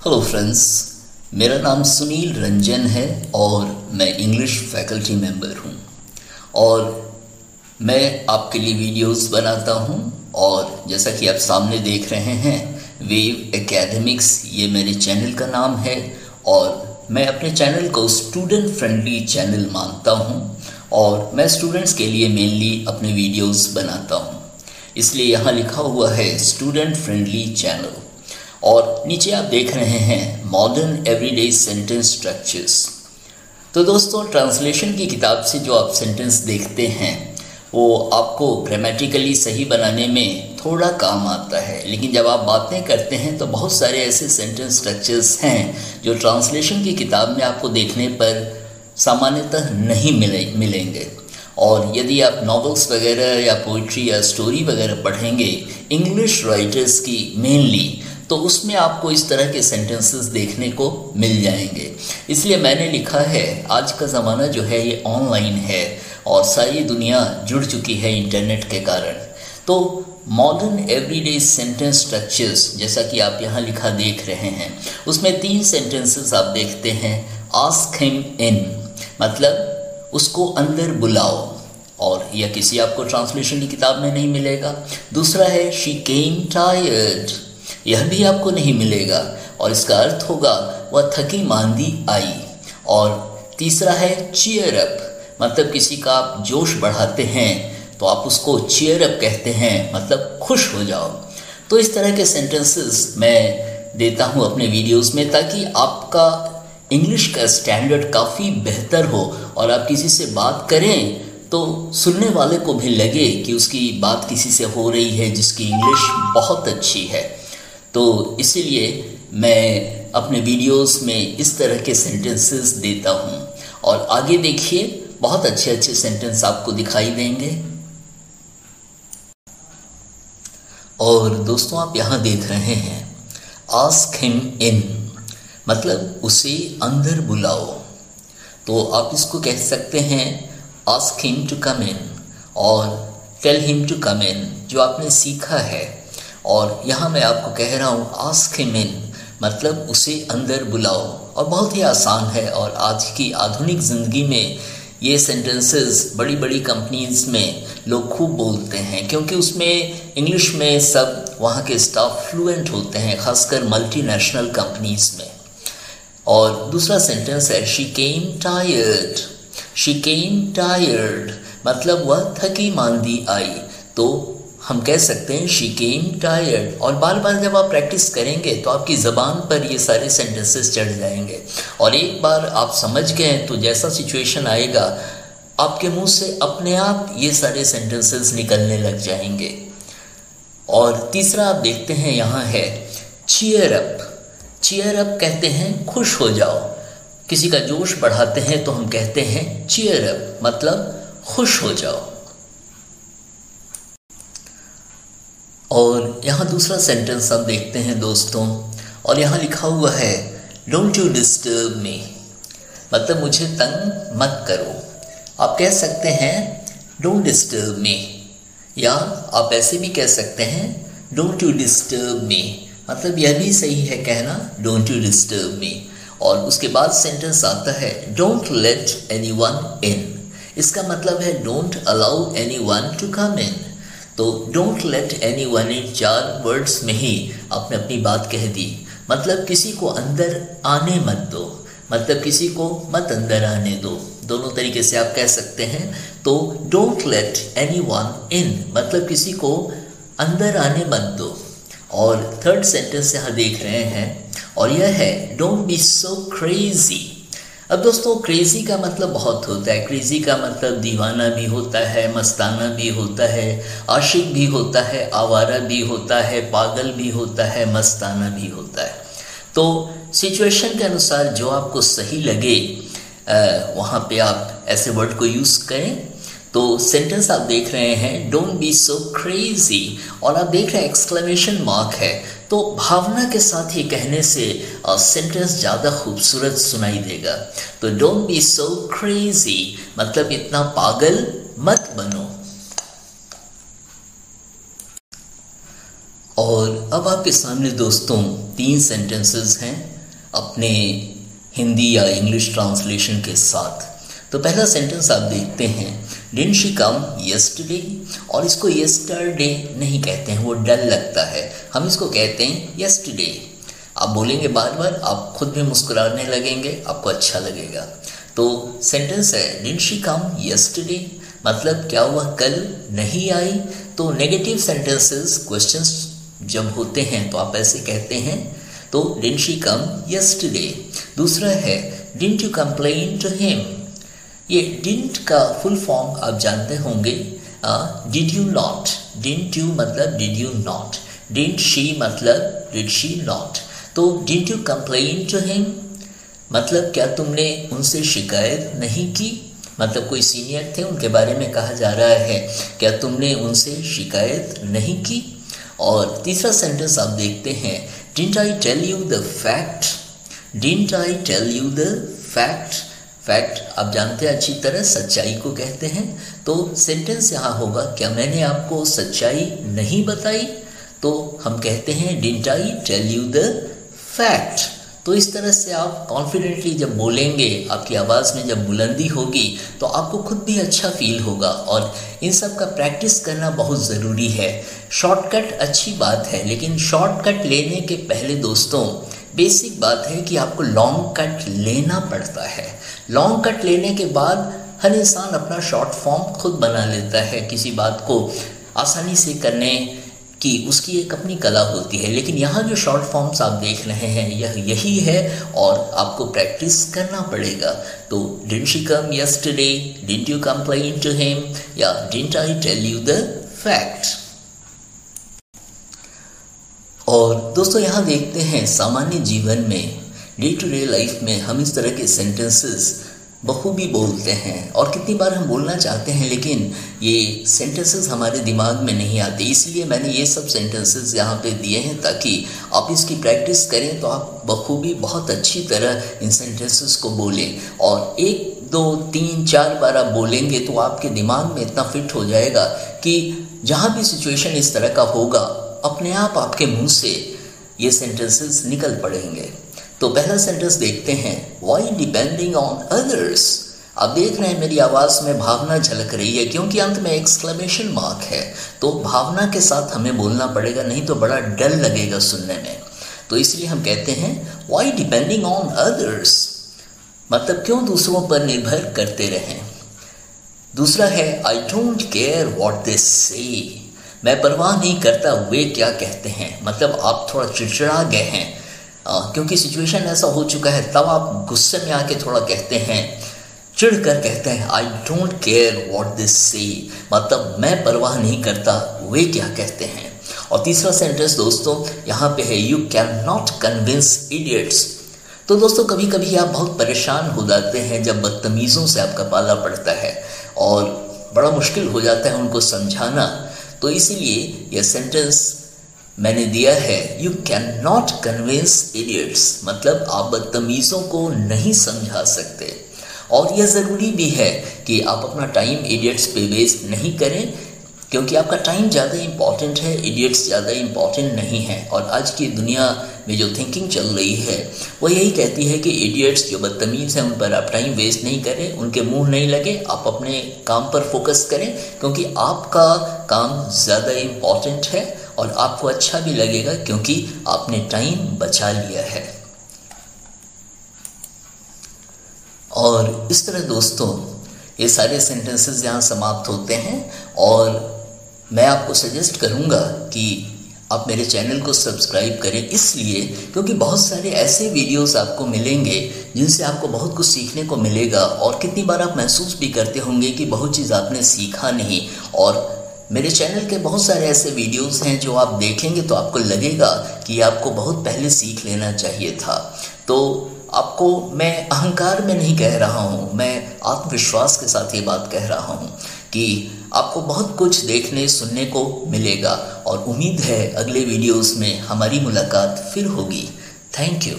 Hello friends मेरा नाम सुनील रंजन है और मैं इंग्लिश फैकल्टी मेंबर हूँ। और मैं आपके लिए वीडियोस बनाता हूँ और जैसा कि आप सामने देख रहे हैं वेव एकेडमिक्स ये मेरे चैनल का नाम है और मैं अपने चैनल को स्टूडेंट फ्रेंडली चैनल मानता हूँ और मैं स्टूडेंट्स के लिए मेनली अपने वीडियोस बनाता हूँ। इसलिए यहाँ लिखा हुआ है स्टूडेंट फ्रेंडली चैनल और नीचे आप देख रहे हैं मॉडर्न एवरीडे सेंटेंस स्ट्रक्चर्स तो दोस्तों ट्रांसलेशन की किताब से जो आप सेंटेंस देखते हैं, वो आपको ग्रामेटिकली सही बनाने में थोड़ा काम आता है। लेकिन जब आप बातें करते हैं तो बहुत सारे ऐसे सेंटेंस स्ट्रक्चर्स हैं जो ट्रांसलेशन की किताब में आपको देखने पर सामान्यतः नहीं मिले, मिलेंगे। और यदि आप नॉवेल्स वगैरह या पोइट्री या स्टोरी वगैरह पढ़ेंगे इंग्लिश राइटर्स की मेनली तो उसमें आपको इस तरह के सेंटेंसेस देखने को मिल जाएँगे। इसलिए मैंने लिखा है, आज का ज़माना जो है ये ऑनलाइन है और सारी दुनिया जुड़ चुकी है इंटरनेट के कारण। तो मॉडर्न एवरीडे सेंटेंस स्ट्रक्चर्स जैसा कि आप यहाँ लिखा देख रहे हैं, उसमें तीन सेंटेंसेस आप देखते हैं। आस्क हिम इन मतलब उसको अंदर बुलाओ और यह किसी आपको ट्रांसलेशन की किताब में नहीं मिलेगा। दूसरा है शी केम टायर्ड यह भी आपको नहीं मिलेगा। और इसका अर्थ होगा, वह थकी मांदी आई। और तीसरा है चीयर अप मतलब किसी का आप जोश बढ़ाते हैं तो आप उसको चीयर अप कहते हैं मतलब खुश हो जाओ। तो इस तरह के सेंटेंसेस मैं देता हूँ अपने वीडियोस में, ताकि आपका इंग्लिश का स्टैंडर्ड काफ़ी बेहतर हो। और आप किसी से बात करें तो सुनने वाले को भी लगे कि उसकी बात किसी से हो रही है, जिसकी इंग्लिश बहुत अच्छी है। तो इसीलिए मैं अपने वीडियोस में इस तरह के सेंटेंसेस देता हूँ। और आगे देखिए, बहुत अच्छे अच्छे सेंटेंस आपको दिखाई देंगे। और दोस्तों, आप यहाँ देख रहे हैं आस्क हिम इन मतलब उसे अंदर बुलाओ। तो आप इसको कह सकते हैं ask him to come in और tell him to come in जो आपने सीखा है। और यहाँ मैं आपको कह रहा हूँ आस्क हिम मतलब उसे अंदर बुलाओ। और बहुत ही आसान है और आज की आधुनिक ज़िंदगी में ये सेंटेंसेस बड़ी बड़ी कंपनीज़ में लोग खूब बोलते हैं, क्योंकि उसमें इंग्लिश में सब वहाँ के स्टाफ फ्लुएंट होते हैं, खासकर मल्टीनेशनल कंपनीज़ में। और दूसरा सेंटेंस है she came tired she came tired मतलब वह थकी मांदी आई। तो हम कह सकते हैं शी केम टायर्ड और बार बार जब आप प्रैक्टिस करेंगे तो आपकी ज़बान पर ये सारे सेंटेंसेस चढ़ जाएँगे। और एक बार आप समझ गए तो जैसा सिचुएशन आएगा, आपके मुँह से अपने आप ये सारे सेंटेंसेस निकलने लग जाएँगे। और तीसरा आप देखते हैं, यहाँ है चीयर अप चीयर अप कहते हैं, खुश हो जाओ। किसी का जोश बढ़ाते हैं तो हम कहते हैं चीयर अप मतलब खुश हो जाओ। और यहाँ दूसरा सेंटेंस हम देखते हैं दोस्तों, और यहाँ लिखा हुआ है डोंट यू डिस्टर्ब मी मतलब मुझे तंग मत करो। आप कह सकते हैं डोंट डिस्टर्ब मी या आप ऐसे भी कह सकते हैं डोंट यू डिस्टर्ब मी मतलब यह भी सही है कहना डोंट यू डिस्टर्ब मी और उसके बाद सेंटेंस आता है don't let anyone in इसका मतलब है don't allow anyone to come in तो don't let anyone in चार वर्ड्स में ही आपने अपनी बात कह दी। मतलब किसी को अंदर आने मत दो। मतलब किसी को मत अंदर आने दो। दोनों तरीके से आप कह सकते हैं। तो don't let anyone in मतलब किसी को अंदर आने मत दो। और थर्ड सेंटेंस यहाँ देख रहे हैं। और यह है डोंट बी सो क्रेजी अब दोस्तों क्रेज़ी का मतलब बहुत होता है। क्रेज़ी का मतलब दीवाना भी होता है, मस्ताना भी होता है, आशिक भी होता है, आवारा भी होता है, पागल भी होता है, मस्ताना भी होता है। तो सिचुएशन के अनुसार जो आपको सही लगे वहाँ पे आप ऐसे वर्ड को यूज़ करें। तो सेंटेंस आप देख रहे हैं डोंट बी सो क्रेजी और आप देख रहे हैं एक्सक्लेमेशन मार्क है। तो भावना के साथ ये कहने से सेंटेंस ज़्यादा खूबसूरत सुनाई देगा। तो डोंट बी सो क्रेजी मतलब इतना पागल मत बनो। और अब आपके सामने दोस्तों, तीन सेंटेंसेस हैं अपने हिंदी या इंग्लिश ट्रांसलेशन के साथ। तो पहला सेंटेंस आप देखते हैं डिन शी कम यस्टरडे और इसको यस्टरडे नहीं कहते हैं, वो डल लगता है। हम इसको कहते हैं यस्टरडे आप बोलेंगे बार बार, आप खुद भी मुस्कुराने लगेंगे, आपको अच्छा लगेगा। तो सेंटेंस है डिन शी कम यस्टरडे मतलब क्या हुआ? कल नहीं आई? तो नेगेटिव सेंटेंसेस क्वेश्चंस जब होते हैं तो आप ऐसे कहते हैं तो डिन शी कम यस्टरडे दूसरा है didn't you complain to him ये डिंट का फुल फॉर्म आप जानते होंगे। Did you not didn't you मतलब did you not didn't she मतलब डिड शी नॉट तो didn't you complain to him मतलब क्या तुमने उनसे शिकायत नहीं की? मतलब कोई सीनियर थे, उनके बारे में कहा जा रहा है, क्या तुमने उनसे शिकायत नहीं की? और तीसरा सेंटेंस आप देखते हैं didn't I tell you the fact didn't I tell you the fact fact आप जानते हैं, अच्छी तरह सच्चाई को कहते हैं तो सेंटेंस यहाँ होगा, क्या मैंने आपको सच्चाई नहीं बताई? तो हम कहते हैं didn't I tell you the fact तो इस तरह से आप कॉन्फिडेंटली जब बोलेंगे, आपकी आवाज़ में जब बुलंदी होगी तो आपको खुद भी अच्छा फील होगा, और इन सब का प्रैक्टिस करना बहुत ज़रूरी है। शॉर्टकट अच्छी बात है, लेकिन शॉर्टकट लेने के पहले दोस्तों बेसिक बात है कि आपको लॉन्ग कट लेना पड़ता है। लॉन्ग कट लेने के बाद हर इंसान अपना शॉर्ट फॉर्म खुद बना लेता है। किसी बात को आसानी से करने कि उसकी एक अपनी कला होती है। लेकिन यहाँ जो शॉर्ट फॉर्म्स आप देख रहे हैं, यह यही है और आपको प्रैक्टिस करना पड़ेगा। तो didn't she come yesterday didn't you complain to him या didn't I tell you the fact और दोस्तों, यहाँ देखते हैं सामान्य जीवन में डे टू डे लाइफ में हम इस तरह के सेंटेंसेस बखूबी बोलते हैं। और कितनी बार हम बोलना चाहते हैं, लेकिन ये सेंटेंसेस हमारे दिमाग में नहीं आते। इसलिए मैंने ये सब सेंटेंसेस यहाँ पे दिए हैं ताकि आप इसकी प्रैक्टिस करें तो आप बखूबी बहुत अच्छी तरह इन सेंटेंसेस को बोलें। और एक, दो, तीन, चार बार आप बोलेंगे तो आपके दिमाग में इतना फिट हो जाएगा कि जहाँ भी सिचुएशन इस तरह का होगा अपने आप आपके मुँह से ये सेंटेंसेस निकल पड़ेंगे। तो पहला सेंटेंस देखते हैं वाई डिपेंडिंग ऑन अदर्स आप देख रहे हैं, मेरी आवाज़ में भावना झलक रही है, क्योंकि अंत में एक्सक्लेमेशन मार्क है। तो भावना के साथ हमें बोलना पड़ेगा, नहीं तो बड़ा डर लगेगा सुनने में। तो इसलिए हम कहते हैं वाई डिपेंडिंग ऑन अदर्स मतलब क्यों दूसरों पर निर्भर करते रहें? दूसरा है I don't care what this say मैं परवाह नहीं करता वे क्या कहते हैं। मतलब आप थोड़ा चिड़चिड़ा गए हैं। क्योंकि सिचुएशन ऐसा हो चुका है, तब आप गुस्से में आके थोड़ा कहते हैं। चिढ़ कर कहते हैं I don't care what this see मतलब मैं परवाह नहीं करता, वे क्या कहते हैं। और तीसरा सेंटेंस दोस्तों, यहाँ पे है you can not convince idiots तो दोस्तों कभी कभी आप बहुत परेशान हो जाते हैं जब बदतमीज़ों से आपका पाला पड़ता है। और बड़ा मुश्किल हो जाता है उनको समझाना। तो इसीलिए यह सेंटेंस मैंने दिया है you can not convince idiots मतलब आप बदतमीज़ों को नहीं समझा सकते। और यह ज़रूरी भी है कि आप अपना टाइम इडियट्स पे वेस्ट नहीं करें, क्योंकि आपका टाइम ज़्यादा इंपॉर्टेंट है इडियट्स ज़्यादा इंपॉर्टेंट नहीं है। और आज की दुनिया में जो थिंकिंग चल रही है, वो यही कहती है कि इडियट्स जो बदतमीज़ हैं, उन पर आप टाइम वेस्ट नहीं करें, उनके मुँह नहीं लगे, आप अपने काम पर फोकस करें, क्योंकि आपका काम ज़्यादा इंपॉर्टेंट है और आपको अच्छा भी लगेगा क्योंकि आपने टाइम बचा लिया है। और इस तरह दोस्तों, ये सारे सेंटेंसेस यहाँ समाप्त होते हैं और मैं आपको सजेस्ट करूँगा कि आप मेरे चैनल को सब्सक्राइब करें इसलिए क्योंकि बहुत सारे ऐसे वीडियोस आपको मिलेंगे जिनसे आपको बहुत कुछ सीखने को मिलेगा और कितनी बार आप महसूस भी करते होंगे कि बहुत चीज़ आपने सीखा नहीं। और मेरे चैनल के बहुत सारे ऐसे वीडियोस हैं जो आप देखेंगे तो आपको लगेगा कि आपको बहुत पहले सीख लेना चाहिए था। तो आपको मैं अहंकार में नहीं कह रहा हूँ, मैं आत्मविश्वास के साथ ये बात कह रहा हूँ। कि आपको बहुत कुछ देखने, सुनने को मिलेगा। और उम्मीद है अगले वीडियोस में हमारी मुलाकात फिर होगी। Thank you